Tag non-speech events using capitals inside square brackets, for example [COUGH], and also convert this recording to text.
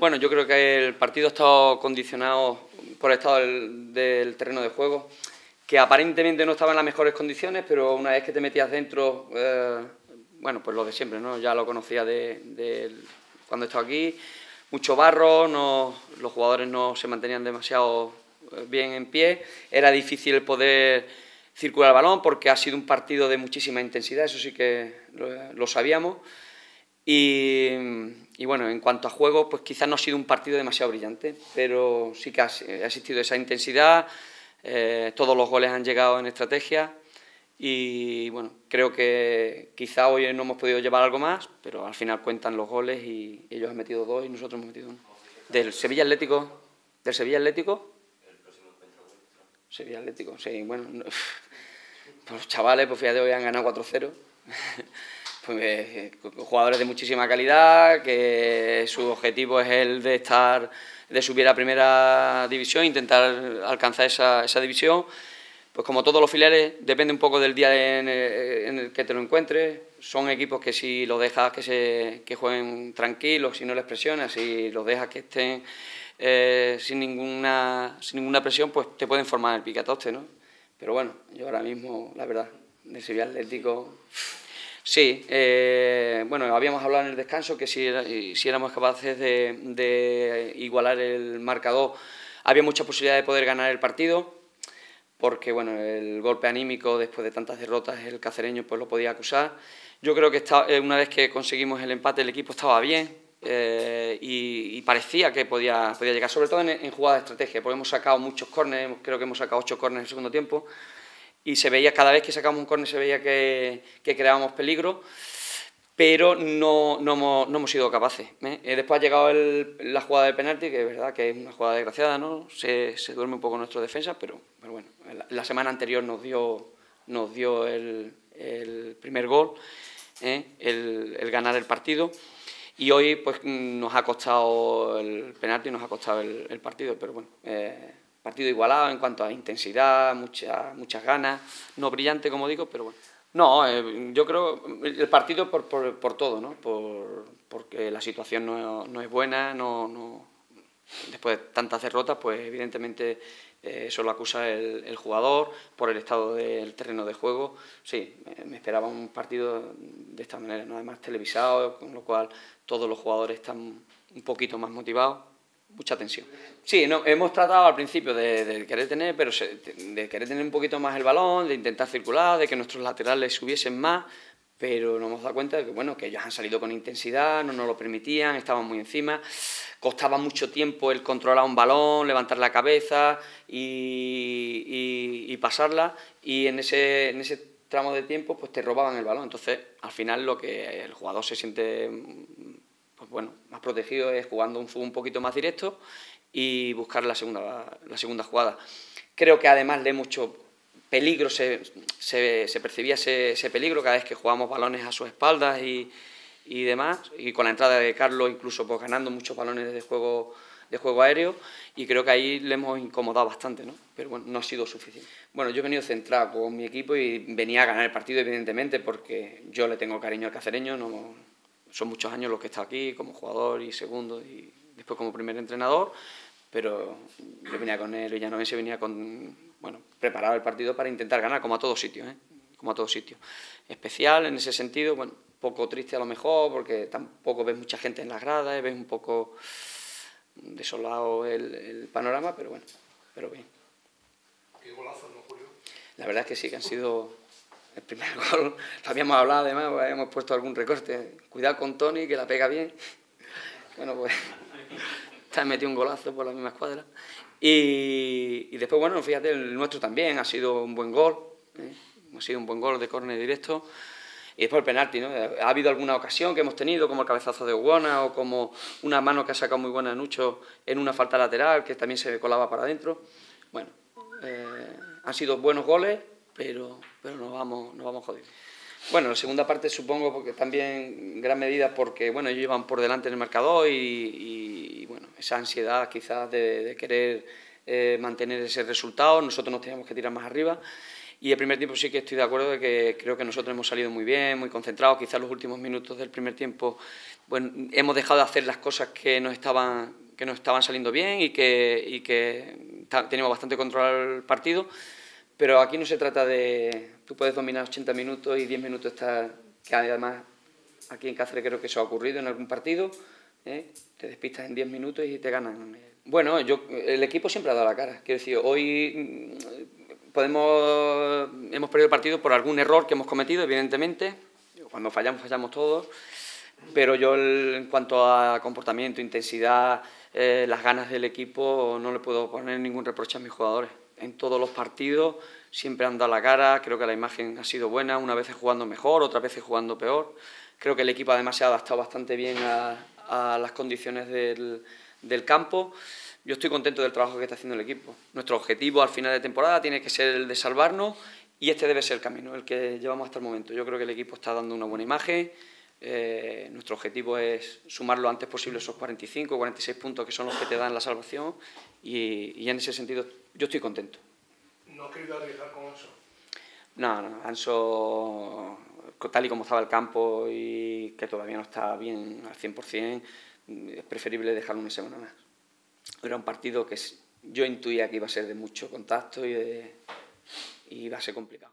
Bueno, yo creo que el partido ha estado condicionado por el estado del, terreno de juego, que aparentemente no estaba en las mejores condiciones, pero una vez que te metías dentro, eh, bueno, pues lo de siempre, ¿no? Ya lo conocía de, cuando he estado aquí, mucho barro, los jugadores no se mantenían demasiado eh, bien en pie, era difícil poder circular el balón porque ha sido un partido de muchísima intensidad, eso sí que lo, sabíamos. Y, bueno, en cuanto a juego, pues quizás no ha sido un partido demasiado brillante, pero sí que ha, existido esa intensidad, eh, todos los goles han llegado en estrategia y bueno, creo que quizá hoy no hemos podido llevar algo más, pero al final cuentan los goles y ellos han metido dos y nosotros hemos metido uno. Del Sevilla Atlético, del Sevilla Atlético. Sevilla Atlético, sí, bueno, pues [LAUGHS] los chavales, pues fíjate, hoy han ganado 4-0. [LAUGHS] pues, eh, jugadores de muchísima calidad, que su objetivo es el de estar, de subir a primera división, intentar alcanzar esa, esa división. Pues como todos los filiales, depende un poco del día en el, que te lo encuentres. Son equipos que si los dejas que, se, que jueguen tranquilos, si no les presionas, si los dejas que estén eh, sin, ninguna, sin ninguna presión, pues te pueden formar el picatoste, ¿no? Pero bueno, yo ahora mismo, la verdad, de Sevilla Atlético... Sí, eh, bueno, habíamos hablado en el descanso que si, si éramos capaces de, igualar el marcador, había mucha posibilidad de poder ganar el partido, porque bueno, el golpe anímico después de tantas derrotas el cacereño pues lo podía acusar. Yo creo que eh, una vez que conseguimos el empate el equipo estaba bien eh, y, parecía que podía, podía llegar, sobre todo en, en jugada de estrategia, porque hemos sacado muchos córneres, creo que hemos sacado ocho córneres en el segundo tiempo y se veía, cada vez que sacábamos un córner se veía que, que creábamos peligro, pero no, no, hemos, no hemos sido capaces. ¿eh? Eh, después ha llegado la jugada de penalti, que es verdad que es una jugada desgraciada, ¿no? se, se duerme un poco nuestra defensa, pero, pero bueno, la, semana anterior nos dio, nos dio el, el primer gol, ¿eh? el, el, ganar el partido. Y hoy pues nos ha costado el penalti, nos ha costado el, el partido, pero bueno, partido igualado en cuanto a intensidad, mucha, muchas ganas, no brillante como digo, pero bueno. No, eh, yo creo el partido por, por, por todo, ¿no? Por, porque la situación no, no es buena, no, no, después de tantas derrotas, pues evidentemente eh, eso lo acusa el, el, jugador por el estado del terreno de juego. Sí, me esperaba un partido de esta manera, ¿no? además televisado, con lo cual todos los jugadores están un poquito más motivados mucha tensión. Sí, no, hemos tratado al principio de, querer tener, pero de querer tener un poquito más el balón, de intentar circular, de que nuestros laterales subiesen más, pero nos hemos dado cuenta de que, bueno, que ellos han salido con intensidad, no nos lo permitían, estaban muy encima, costaba mucho tiempo el controlar un balón, levantar la cabeza y, y, pasarla, y en ese, en ese tramo de tiempo pues te robaban el balón. Entonces, al final lo que el jugador se siente bueno, más protegido es jugando un fútbol un poquito más directo y buscar la segunda, la segunda jugada. Creo que además de mucho peligro, se, se, percibía ese, ese, peligro cada vez que jugábamos balones a sus espaldas y, y, demás, y con la entrada de Carlos incluso pues, ganando muchos balones de juego, de juego aéreo, y creo que ahí le hemos incomodado bastante, ¿no? pero bueno, no ha sido suficiente. Bueno, yo he venido centrado con mi equipo y venía a ganar el partido, evidentemente, porque yo le tengo cariño al cacereño, no, son muchos años los que estado aquí como jugador y segundo y después como primer entrenador, pero yo venía con él, Villanovense venía con, bueno, preparado el partido para intentar ganar, como a todos sitios, ¿eh? como a todos sitios. Especial en ese sentido, bueno, poco triste a lo mejor, porque tampoco ves mucha gente en las gradas, ves un poco desolado el, el panorama, pero bueno, pero bien. ¿Qué golazos, no, Julio? La verdad es que sí, que han sido el primer gol, lo [LAUGHS] habíamos hablado además, pues, puesto algún recorte. Cuidado con Tony, que la pega bien. [LAUGHS] Bueno, pues [LAUGHS] está metido un golazo por la misma escuadra. Y, y, después, bueno, fíjate, el nuestro también ha sido un buen gol. ¿eh? Ha sido un buen gol de córner directo. Y después el penalti, ¿no? Ha habido alguna ocasión que hemos tenido, como el cabezazo de Uguana o como una mano que ha sacado muy buena Nucho en una falta lateral que también se colaba para adentro. Bueno, eh, han sido buenos goles pero, pero nos, vamos, nos vamos jodidos. Bueno, la segunda parte supongo porque también en gran medida porque bueno, ellos iban por delante en el marcador y, y bueno, esa ansiedad quizás de, de querer eh, mantener ese resultado, nosotros nos teníamos que tirar más arriba Y el primer tiempo sí que estoy de acuerdo de que creo que nosotros hemos salido muy bien, muy concentrados. Quizás los últimos minutos del primer tiempo bueno, hemos dejado de hacer las cosas que nos estaban, que nos estaban saliendo bien y que, y que teníamos bastante controlado el partido. Pero aquí no se trata de... Tú puedes dominar 80 minutos y 10 minutos estar... Que además aquí en Cáceres creo que eso ha ocurrido en algún partido. ¿eh? Te despistas en 10 minutos y te ganan. Bueno, yo, el equipo siempre ha dado la cara. Quiero decir, hoy podemos, hemos perdido el partido por algún error que hemos cometido, evidentemente. Cuando fallamos, fallamos todos. Pero yo, en cuanto a comportamiento, intensidad, eh, las ganas del equipo, no le puedo poner ningún reproche a mis jugadores. En todos los partidos siempre han dado la cara, creo que la imagen ha sido buena, una vez jugando mejor, otras veces jugando peor. Creo que el equipo además se ha adaptado bastante bien a, a las condiciones del, del campo yo estoy contento del trabajo que está haciendo el equipo. Nuestro objetivo al final de temporada tiene que ser el de salvarnos y este debe ser el camino, el que llevamos hasta el momento. Yo creo que el equipo está dando una buena imagen. Eh, nuestro objetivo es sumar lo antes posible esos 45 o 46 puntos que son los que te dan la salvación y, en ese sentido yo estoy contento. ¿No has querido arriesgar con eso? No, no, Anso, tal y como estaba el campo y que todavía no está bien al 100%, es preferible dejarlo una semana más. Era un partido que yo intuía que iba a ser de mucho contacto y, y iba a ser complicado.